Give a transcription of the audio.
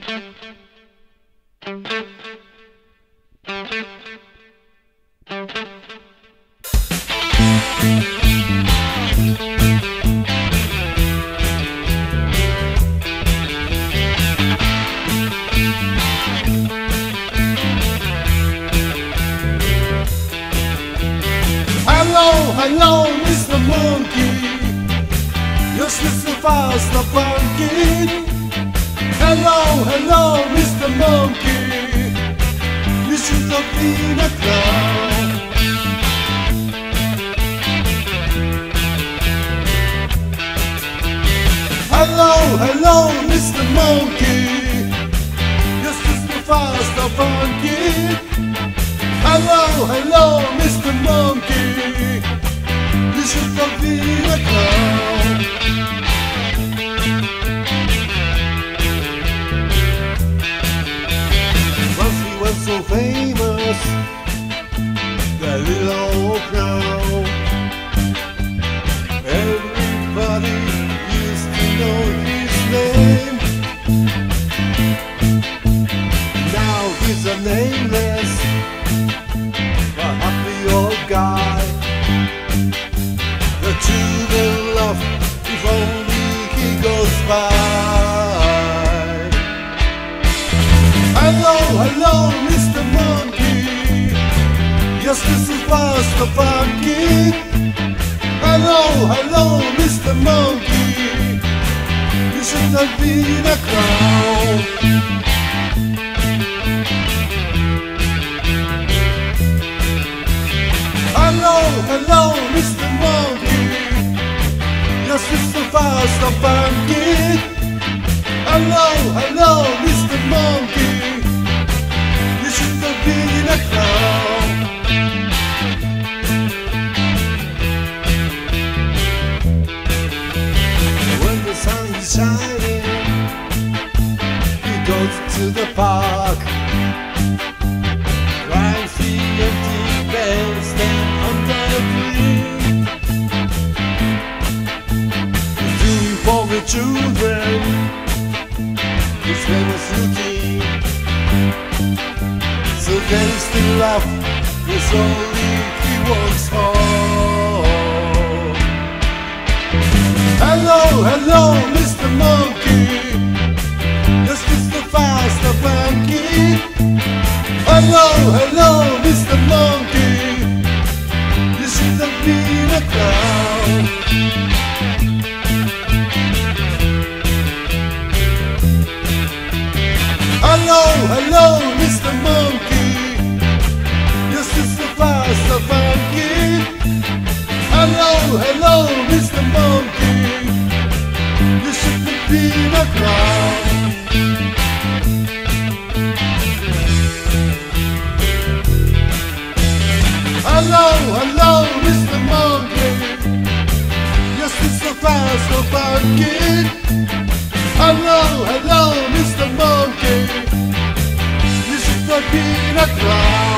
Hello, hello, Mr. Monkey. Mr. Fast the Pumpkin. Monkey. You should have been a clown. Hello, hello, Mr. Monkey. Mr. Fast the Pumpkin. Hello, hello, Mr. Monkey. You should not be a clown. That little old. Everybody used to know his name. Now he's a nameless happy old guy. The if only he goes by. Hello, hello. Yes, this is Master Funky. Hello, hello, Mr. Monkey. You should not be the clown. Hello, hello, Mr. Monkey. Yes, Mr. Fast and Funky. Hello, hello, Mr. Monkey. His famous routine So they still laugh It's only he walks home Hello, hello, Mr. Monkey Yes, Mr. Fast and Funky Hello, hello, Mr. Monkey. You should have been a clown. Hello, Mr. Monkey. Yes, Mr. Fast and Funky. Hello, hello, Mr. Monkey. You should not be a clown.